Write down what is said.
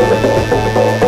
フフフ。